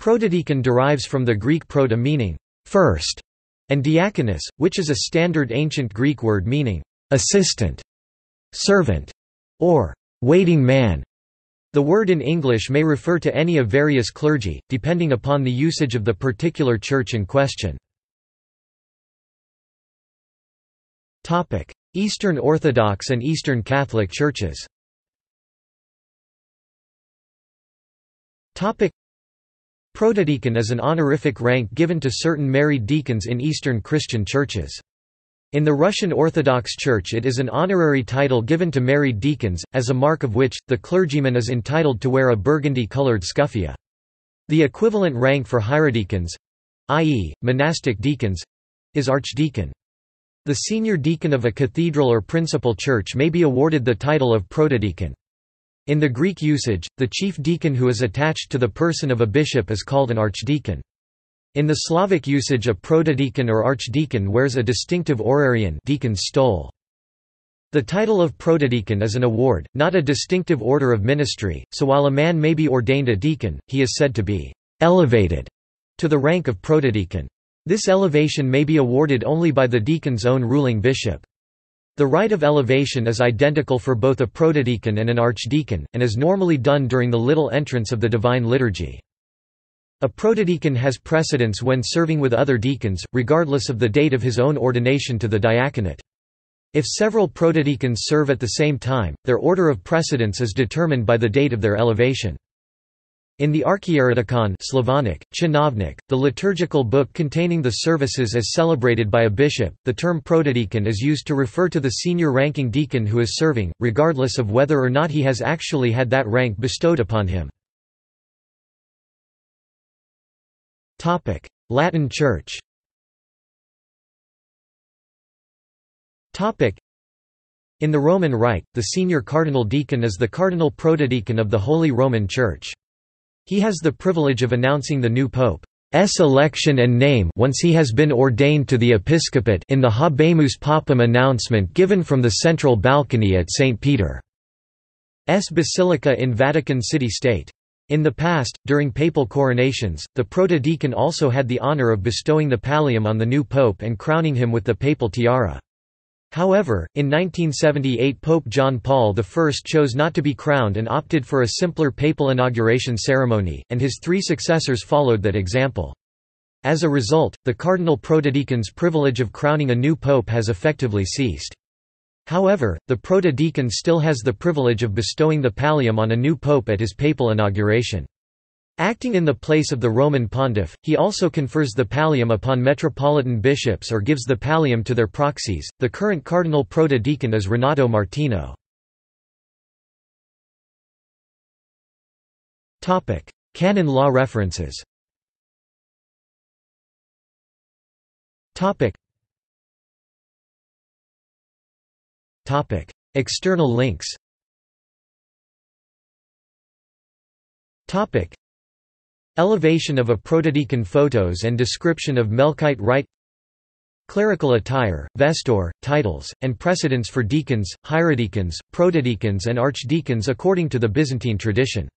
Protodeacon derives from the Greek proto meaning first, and diakonos, which is a standard ancient Greek word meaning assistant, servant, or waiting man. The word in English may refer to any of various clergy, depending upon the usage of the particular church in question. Eastern Orthodox and Eastern Catholic churches Protodeacon is an honorific rank given to certain married deacons in Eastern Christian churches. In the Russian Orthodox Church it is an honorary title given to married deacons, as a mark of which, the clergyman is entitled to wear a burgundy-colored skufia. The equivalent rank for hierodeacons—i.e., monastic deacons—is archdeacon. The senior deacon of a cathedral or principal church may be awarded the title of protodeacon. In the Greek usage, the chief deacon who is attached to the person of a bishop is called an archdeacon. In the Slavic usage a protodeacon or archdeacon wears a distinctive orarion deacon's stole. The title of protodeacon is an award, not a distinctive order of ministry, so while a man may be ordained a deacon, he is said to be «elevated» to the rank of protodeacon. This elevation may be awarded only by the deacon's own ruling bishop. The rite of elevation is identical for both a protodeacon and an archdeacon, and is normally done during the little entrance of the Divine Liturgy. A protodeacon has precedence when serving with other deacons, regardless of the date of his own ordination to the diaconate. If several protodeacons serve at the same time, their order of precedence is determined by the date of their elevation. In the Archieratikon Slavonic, Chinovnik, the liturgical book containing the services as celebrated by a bishop, the term protodeacon is used to refer to the senior-ranking deacon who is serving, regardless of whether or not he has actually had that rank bestowed upon him. Latin Church. In the Roman Rite, the senior cardinal deacon is the cardinal protodeacon of the Holy Roman Church. He has the privilege of announcing the new pope's election and name once he has been ordained to the episcopate in the Habemus Papam announcement given from the central balcony at St. Peter's Basilica in Vatican City State. In the past, during papal coronations, the protodeacon also had the honor of bestowing the pallium on the new pope and crowning him with the papal tiara. However, in 1978 Pope John Paul I chose not to be crowned and opted for a simpler papal inauguration ceremony, and his three successors followed that example. As a result, the cardinal protodeacon's privilege of crowning a new pope has effectively ceased. However, the protodeacon still has the privilege of bestowing the pallium on a new pope at his papal inauguration. Acting in the place of the Roman pontiff, he also confers the pallium upon metropolitan bishops or gives the pallium to their proxies. The current cardinal protodeacon is Renato Martino. Topic: Canon law references. Topic: Topic: External links Elevation of a protodeacon photos and description of Melkite rite Clerical attire, vesture, titles, and precedence for deacons, hierodeacons, protodeacons and archdeacons according to the Byzantine tradition